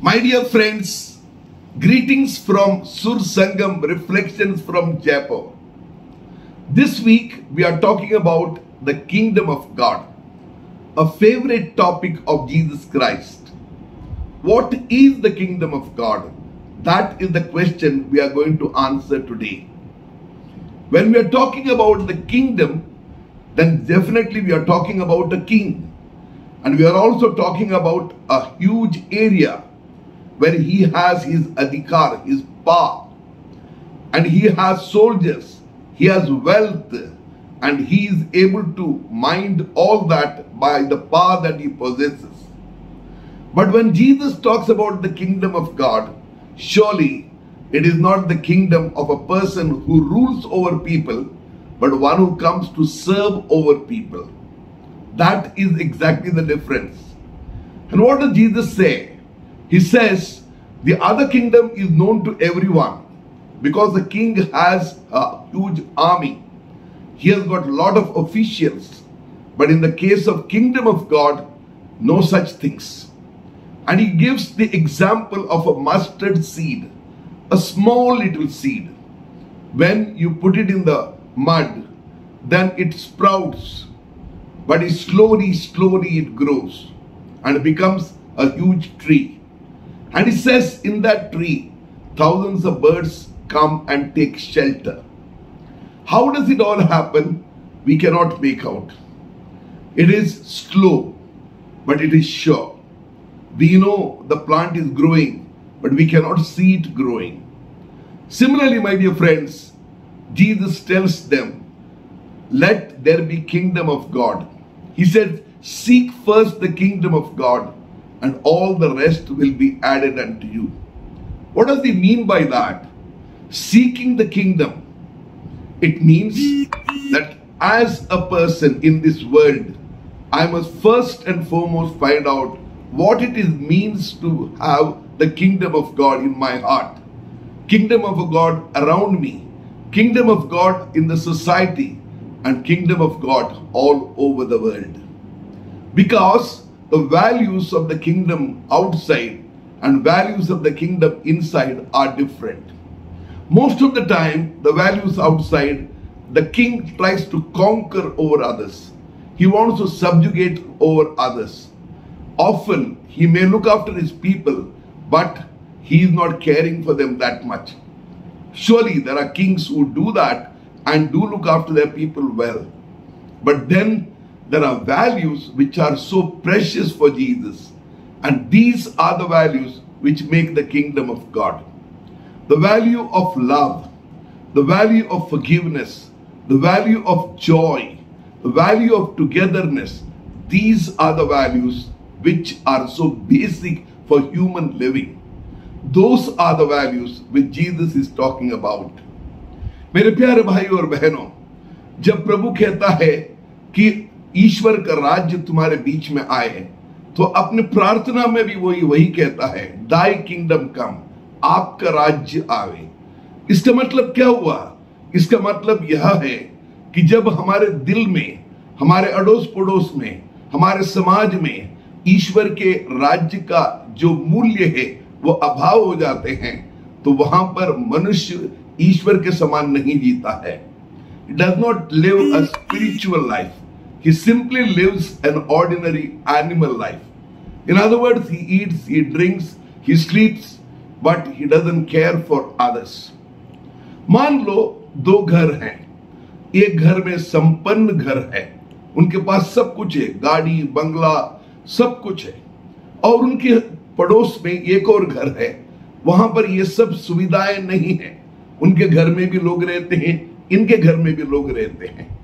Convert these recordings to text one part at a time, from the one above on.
My dear friends, greetings from Sur Sangam Reflections from Jaipur. This week we are talking about the kingdom of God, a favorite topic of Jesus Christ. What is the kingdom of God? That is the question we are going to answer today. When we are talking about the kingdom, then definitely we are talking about a king. And we are also talking about a huge area where he has his adhikar, his power. And he has soldiers, he has wealth, and he is able to mind all that by the power that he possesses. But when Jesus talks about the kingdom of God, surely it is not the kingdom of a person who rules over people, but one who comes to serve over people. That is exactly the difference. And what does Jesus say? He says, the other kingdom is known to everyone because the king has a huge army. He has got a lot of officials. But in the case of kingdom of God, no such things. And he gives the example of a mustard seed, a small little seed. When you put it in the mud, then it sprouts. But it slowly, slowly it grows and becomes a huge tree. And he says in that tree, thousands of birds come and take shelter. How does it all happen? We cannot make out. It is slow, but it is sure. We know the plant is growing, but we cannot see it growing. Similarly, my dear friends, Jesus tells them, let there be kingdom of God. He said, seek first the kingdom of God and all the rest will be added unto you. What does he mean by that? Seeking the kingdom. It means that as a person in this world, I must first and foremost find out what it is means to have the kingdom of God in my heart, kingdom of God around me, kingdom of God in the society, and kingdom of God all over the world. Because the values of the kingdom outside and values of the kingdom inside are different. Most of the time, the values outside, the king tries to conquer over others. He wants to subjugate over others. Often, he may look after his people, but he is not caring for them that much. Surely, there are kings who do that and do look after their people well. But then there are values which are so precious for Jesus. And these are the values which make the kingdom of God. The value of love, the value of forgiveness, the value of joy, the value of togetherness. These are the values which are so basic for human living. Those are the values which Jesus is talking about. मेरे प्यारे भाइयों और बहनों जब प्रभु कहता है कि ईश्वर का राज्य तुम्हारे बीच में आए तो अपने प्रार्थना में भी वही वही कहता है, दाई किंगडम कम आपका राज्य आवे। इसका मतलब क्या हुआ? इसका मतलब यह है कि जब हमारे दिल में, हमारे अड़ोस पड़ोस में, हमारे समाज में ईश्वर के राज्य का जो मूल्य है, वो अभाव हो जाते हैं तो वहाँ पर मनुष्य ईश्वर के समान नहीं जीता है। Does not live a spiritual life He simply lives an ordinary animal life. In other words, he eats, he drinks, he sleeps, but he doesn't care for others. मान लो दो घर हैं। एक घर में संपन्न घर है। उनके पास सब कुछ है। गाड़ी बंगला सब कुछ है। और उनके पड़ोस में एक और घर है। वहाँ पर ये सब सुविधाएँ नहीं है। उनके घर में भी लोग रहते हैं इनके घर में भी लोग रहते हैं।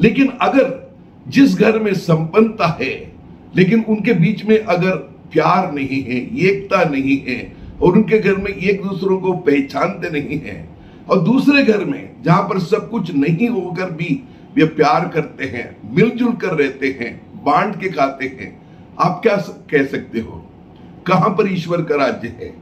लेकिन अगर जिस घर में संपन्नता है, लेकिन उनके बीच में अगर प्यार नहीं है, एकता नहीं है, और उनके घर में एक दूसरों को पहचानते नहीं है, और दूसरे घर में जहाँ पर सब कुछ नहीं होकर भी वे प्यार करते हैं, मिलजुल कर रहते हैं, बांट के खाते हैं, आप क्या कह सकते हो? कहाँ पर ईश्वर का राज्य है?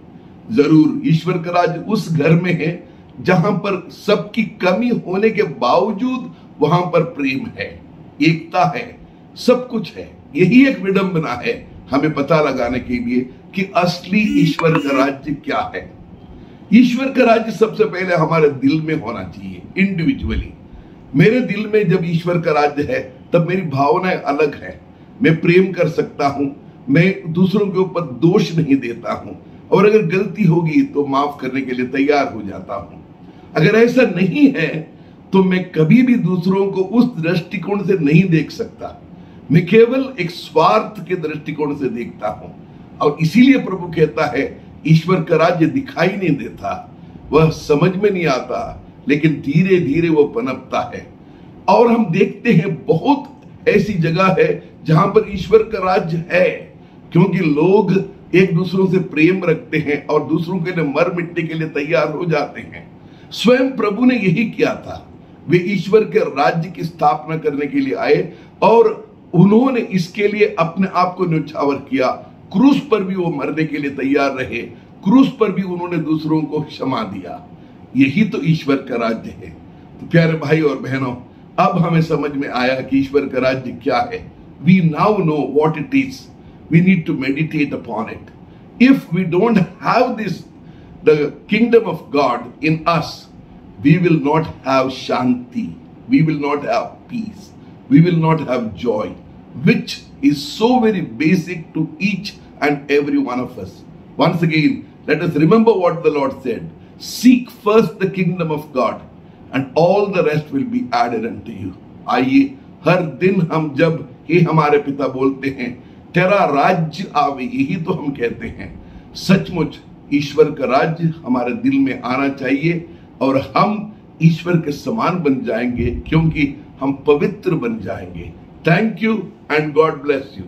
ज़रूर, ईश्वर का राज्य उस घर में है, जहाँ पर सबकी कमी होने के बावजूद वहाँ पर प्रेम है। एकता है, सब कुछ है, यही एक विडंबना है। हमें पता लगाने के लिए कि असली ईश्वर का राज्य क्या है। ईश्वर का राज्य सबसे पहले हमारे दिल में होना चाहिए इंडिविजुअली मेरे दिल में जब ईश्वर का राज्य है, तब मेरी भावनाएँ अलग है। मैं प्रेम कर सकता हूँ, मैं दूसरों के ऊपर दोष नहीं देता हूँ। और अगर गलती होगी तो माफ़ करने के लिए तैयार हो जाता हूँ। अगर ऐसा नहीं है तो मैं कभी भी दूसरों को उस दृष्टिकोण से नहीं देख सकता। मैं केवल एक स्वार्थ के दृष्टिकोण से देखता हूँ। और इसीलिए प्रभु कहता है, ईश्वर का राज्य दिखाई नहीं देता। वह समझ में नहीं आता, लेकिन धीरे धीरे वो पनपता है। और हम देखते हैं, बहुत ऐसी जगह है जहाँ पर ईश्वर का राज्य है। क्योंकि लोग एक दूसरों से प्रेम रखते हैं और दूसरों के लिए मर मिट्टी के लिए तैयार हो जाते हैं। स्वयं प्रभु ने यही किया था। वे ईश्वर के राज्य की स्थापना करने के लिए आए और उन्होंने इसके लिए अपने आप को न्यौछावर किया। क्रूस पर भी वो मरने के लिए तैयार रहे। क्रूस पर भी उन्होंने दूसरों को क्षमा दिया। यही तो ईश्वर का राज्य है। तो प्यारे भाई और बहनों, अब हमें समझ में आया कि ईश्वर का राज्य क्या है। We now know what it is we need to meditate upon it if we don't have this the kingdom of God in us we will not have shanti, we will not have peace, we will not have joy, which is so very basic to each and every one of us. Once again, let us remember what the Lord said Seek first the kingdom of God, and all the rest will be added unto you. आइए हर दिन हम जब हे हमारे पिता बोलते हैं तेरा राज्य आवे यही तो हम कहते हैं सचमुच ईश्वर का राज्य हमारे दिल में आना चाहिए और हम ईश्वर के समान बन जाएँगे क्योंकि हम पवित्र बन जाएँगे। Thank you and God bless you